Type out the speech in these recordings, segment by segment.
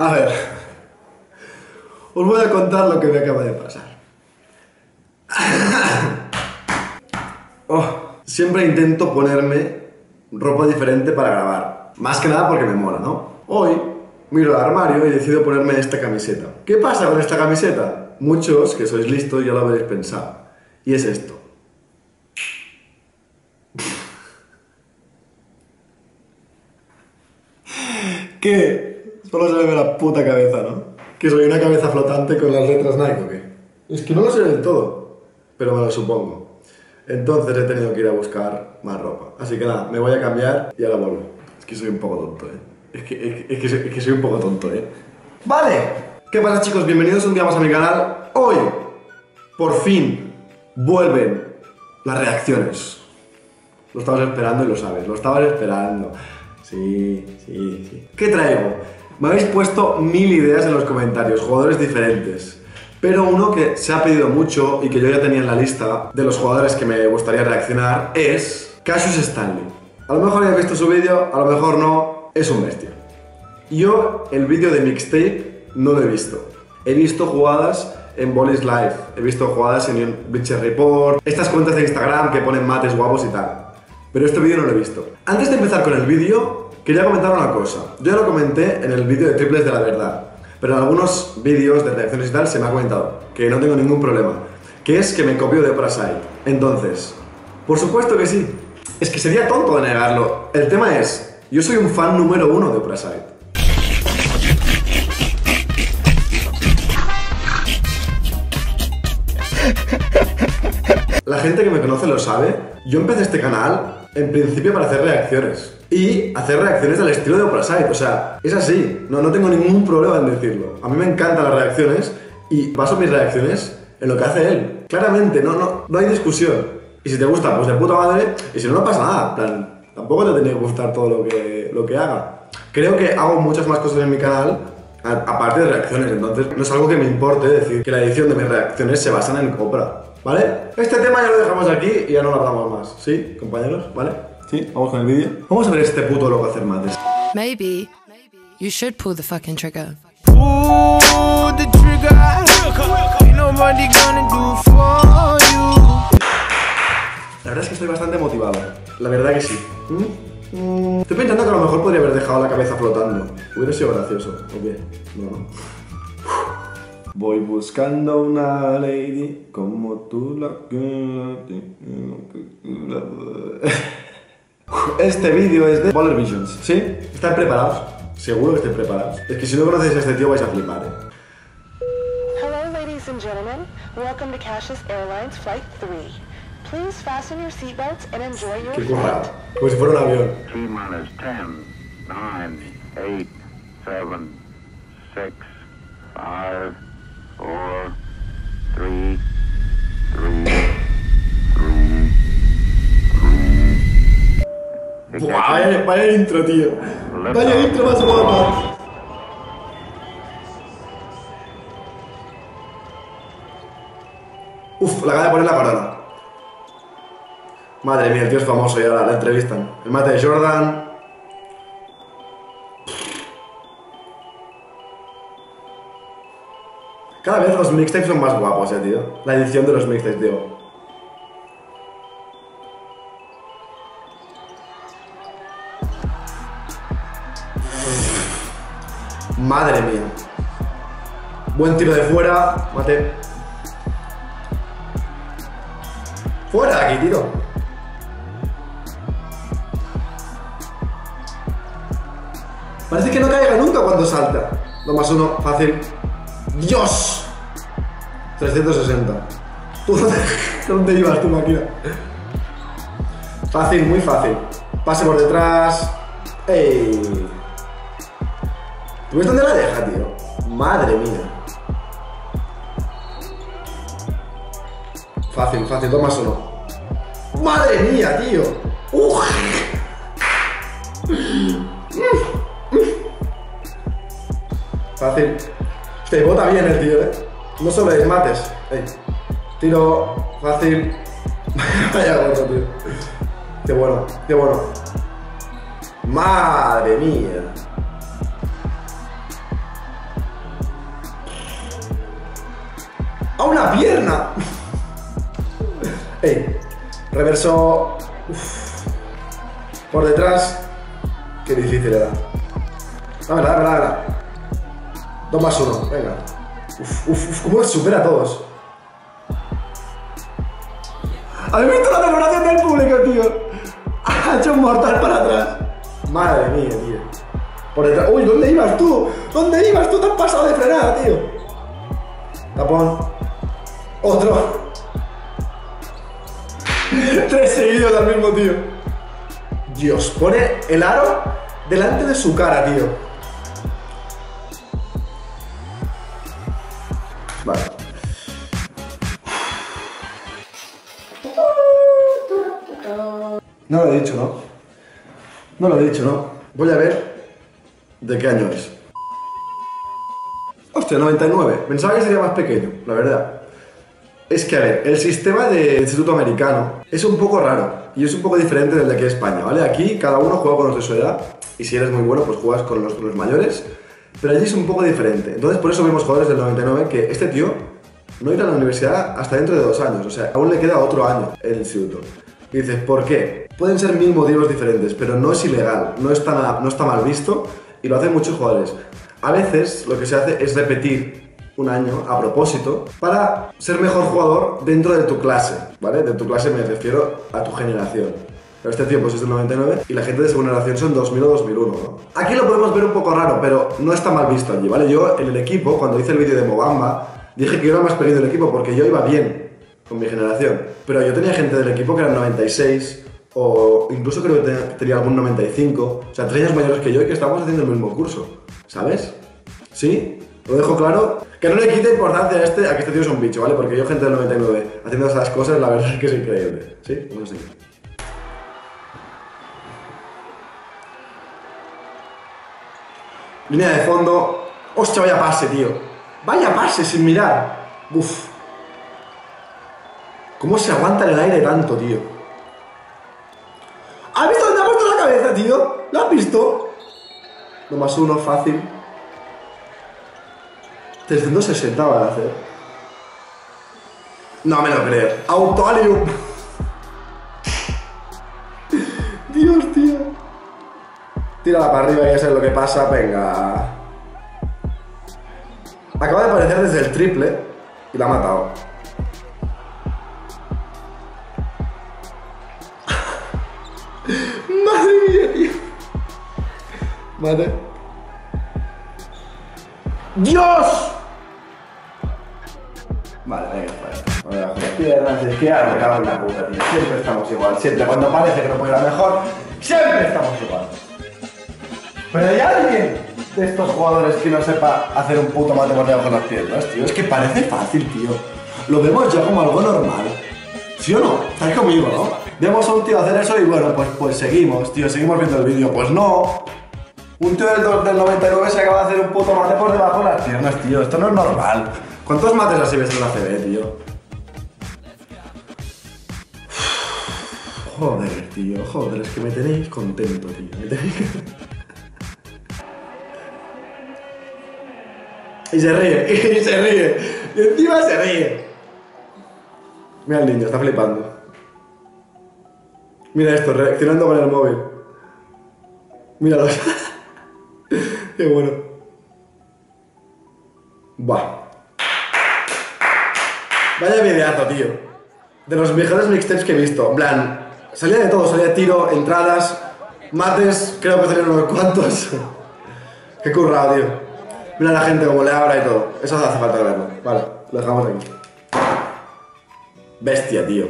A ver, os voy a contar lo que me acaba de pasar. Oh, siempre intento ponerme ropa diferente para grabar. Más que nada porque me mola, ¿no? Hoy miro al armario y decido ponerme esta camiseta. ¿Qué pasa con esta camiseta? Muchos que sois listos ya lo habréis pensado. Y es esto. ¿Qué? Solo se le ve la puta cabeza, ¿no? Que soy una cabeza flotante con las letras Nike o qué. Es que no lo sé del todo, pero me lo supongo. Entonces he tenido que ir a buscar más ropa. Así que nada, me voy a cambiar y ahora vuelvo. Es que soy un poco tonto, ¿eh? Es que, es que soy un poco tonto, ¿eh? Vale. ¿Qué pasa chicos? Bienvenidos un día más a mi canal. Hoy, por fin, vuelven las reacciones. Lo estabas esperando y lo sabes, lo estabas esperando. Sí, sí, sí. ¿Qué traigo? Me habéis puesto mil ideas en los comentarios, jugadores diferentes. Pero uno que se ha pedido mucho y que yo ya tenía en la lista de los jugadores que me gustaría reaccionar es Cassius Stanley. A lo mejor ya visto su vídeo, a lo mejor no, es un bestia. Yo el vídeo de mixtape no lo he visto. He visto jugadas en Bolis Live, he visto jugadas en Bitcher Report, estas cuentas de Instagram que ponen mates guapos y tal. Pero este vídeo no lo he visto. Antes de empezar con el vídeo, quería comentar una cosa. Yo ya lo comenté en el vídeo de triples de la verdad, pero en algunos vídeos de reacciones y tal se me ha comentado que no tengo ningún problema, que es que me copio de Parasite. Entonces, por supuesto que sí. Es que sería tonto de negarlo. El tema es, yo soy un fan número uno de Parasite. La gente que me conoce lo sabe. Yo empecé este canal en principio para hacer reacciones. Y hacer reacciones al estilo de Oprasite. O sea, es así. No, no tengo ningún problema en decirlo. A mí me encantan las reacciones y baso mis reacciones en lo que hace él. Claramente, no, no, no hay discusión. Y si te gusta, pues de puta madre. Y si no, no pasa nada. Plan, tampoco te tiene que gustar todo lo que, lo que haga. Creo que hago muchas más cosas en mi canal aparte de reacciones, entonces no es algo que me importe decir que la edición de mis reacciones se basan en Copra, ¿vale? Este tema ya lo dejamos aquí y ya no lo hablamos más, ¿sí, compañeros? ¿Vale? Sí, vamos con el vídeo. Vamos a ver este puto loco hacer mates. Maybe you should pull the fucking trigger. Pull the trigger. Ain't nobody gonna do for you. La verdad es que estoy bastante motivado, la verdad que sí. ¿Mm? Mm, Estoy pensando que a lo mejor podría haber dejado la cabeza flotando. Hubiera sido gracioso, ¿o qué? No, no. Voy buscando una lady como tú la Este vídeo es de Baller Visions, ¿sí? ¿Están preparados? Seguro que estén preparados. Es que si no conocéis a este tío vais a flipar, ¿eh? Hello, ladies and gentlemen. Welcome to Cassius Airlines Flight 3. Please fasten your seatbelts and enjoy your Qué flight. currado. Como si fuera un avión. T minus 10, 9, 8, 7, 6, 5, 4, 3, 3, 3, 3. Buah, vaya, vaya intro, tío. Vaya intro más guapa. Uf, la acaba de poner la corona. Madre mía, el tío es famoso y ahora la entrevistan. El mate de Jordan. Cada vez los mixtapes son más guapos, eh, tío. La edición de los mixtapes, tío. Madre mía. Buen tiro de fuera. Mate. Fuera de aquí, tiro. Parece que no caiga nunca cuando salta. Lo más uno, fácil. ¡Dios! 360. ¿Tú dónde, dónde ibas tu máquina? Fácil, muy fácil. Pase por detrás. ¡Ey! ¿Tú ves dónde la deja, tío? Madre mía. Fácil, fácil, dos más uno. ¡Madre mía, tío! ¡Uf! Fácil. Te bota bien el tío, eh. No solo es mates. Ey. Tiro fácil. Vaya gordo, tío. Qué bueno, qué bueno. Madre mía. ¡Ey! Reverso... Uf. Por detrás. Qué difícil era. Dámela, dámela, dámela. Dos más uno, venga. Uf, uf, uf, cómo supera a todos. ¿Habéis visto la celebración del público, tío? Ha hecho un mortal para atrás. Madre mía, tío. Por detrás. Uy, ¿dónde ibas tú? ¿Dónde ibas tú? Te has pasado de frenada, tío. Tapón. Otro. Tres seguidos al mismo tío. Dios, pone el aro delante de su cara, tío. Vale. No lo he dicho, ¿no? No lo he dicho, ¿no? Voy a ver de qué año es. Hostia, 99. Pensaba que sería más pequeño, la verdad. Es que, a ver, el sistema de instituto americano es un poco raro y es un poco diferente del de aquí de España, ¿vale? Aquí cada uno juega con los de su edad y si eres muy bueno, pues juegas con los, los mayores, pero allí es un poco diferente. Entonces, por eso vemos jugadores del 99 que este tío no irá a la universidad hasta dentro de dos años, o sea, aún le queda otro año en el instituto. Y dices, ¿por qué? Pueden ser mil motivos diferentes, pero no es ilegal, no está, no está mal visto y lo hacen muchos jugadores. A veces lo que se hace es repetir un año a propósito para ser mejor jugador dentro de tu clase, ¿vale? De tu clase me refiero a tu generación. Pero este tiempo es del 99 y la gente de su generación son 2000 o 2001, ¿no? Aquí lo podemos ver un poco raro, pero no está mal visto allí, ¿vale? Yo en el equipo, cuando hice el vídeo de Mobamba, dije que yo era más perdido del equipo porque yo iba bien con mi generación. Pero yo tenía gente del equipo que eran 96 o incluso creo que tenía algún 95, o sea, tres años mayores que yo y que estábamos haciendo el mismo curso, ¿sabes? ¿Sí? Lo dejo claro. Que no le quite importancia a este, a que este tío es un bicho, ¿vale? Porque yo, gente del 99, haciendo esas cosas, la verdad es que es increíble. ¿Sí? A seguir. Línea de fondo. Hostia, vaya pase, tío. Vaya pase sin mirar. Uf. ¿Cómo se aguanta en el aire tanto, tío? ¿Has visto dónde ha puesto la cabeza, tío? ¿Lo has visto? No más uno, fácil. 360 va a hacer. No me lo creo. Auto -alium. Dios, tío. Tírala para arriba y ya sabes lo que pasa. Venga. Acaba de aparecer desde el triple y la ha matado. Madre mía, tío. Madre. ¡Dios! Vale, venga, pues. Vale, bajo las piernas, ahora me cago en la puta, tío. Siempre estamos igual. Siempre, cuando parece que no puede ir a mejor, siempre estamos igual. Pero hay alguien de estos jugadores que no sepa hacer un puto mate por debajo de las piernas, tío. Es que parece fácil, tío. Lo vemos ya como algo normal. ¿Sí o no? Estáis conmigo, ¿no? Vemos a un tío hacer eso y bueno, pues, pues seguimos, tío. Seguimos viendo el vídeo. Pues no. Un tío del, del 99 se acaba de hacer un puto mate por debajo de las piernas, tío. Esto no es normal. ¿Cuántos mates ves en la CB, tío? Joder, tío, joder, es que me tenéis contento, tío. Me tenéis... y se ríe, y se ríe. Y encima se ríe. Mira el niño, está flipando. Mira esto, reaccionando con el móvil. Míralo. Qué bueno. Buah. Vaya videazo, tío. De los mejores mixtapes que he visto. En plan, salía de todo. Salía tiro, entradas, mates. Creo que salieron unos cuantos. Qué currado, tío. Mira la gente como le abra y todo. Eso hace falta verlo. Vale, lo dejamos aquí. Bestia, tío.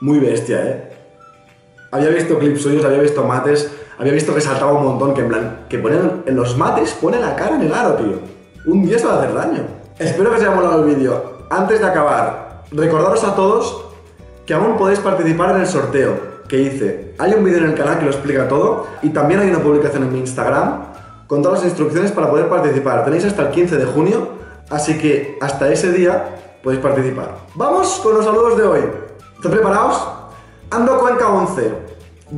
Muy bestia, eh. Había visto clips suyos, había visto mates, había visto que saltaba un montón, que en plan, que ponen en los mates, pone la cara en el aro, tío. Un día se va a hacer daño. Espero que os haya molado el vídeo. Antes de acabar, recordaros a todos que aún podéis participar en el sorteo que hice. Hay un vídeo en el canal que lo explica todo y también hay una publicación en mi Instagram con todas las instrucciones para poder participar. Tenéis hasta el 15 de junio, así que hasta ese día podéis participar. Vamos con los saludos de hoy. ¿Están preparados? Ando Cuenca 11,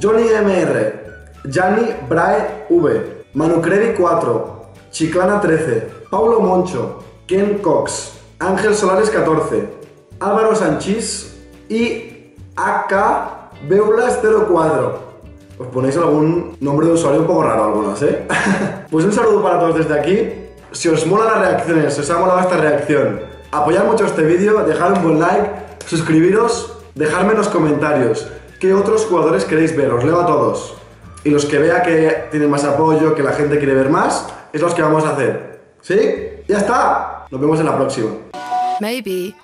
Johnny MR, Gianni Brae V, Manucrevi 4, Chiclana 13, Paulo Moncho, Ken Cox, Ángel Solares 14, Álvaro Sanchís y AK Beulas 04. Os ponéis algún nombre de usuario un poco raro algunos, ¿eh? pues un saludo para todos desde aquí. Si os mola las reacciones, si os ha molado esta reacción, apoyad mucho este vídeo, dejad un buen like, suscribiros, dejadme en los comentarios qué otros jugadores queréis ver, os leo a todos. Y los que vea que tienen más apoyo, que la gente quiere ver más, es los que vamos a hacer. ¿Sí? ¡Ya está! Nos vemos en la próxima. Maybe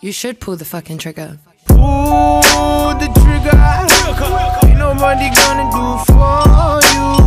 you should pull the fucking trigger. Pull the trigger. Ain't nobody gonna do for you.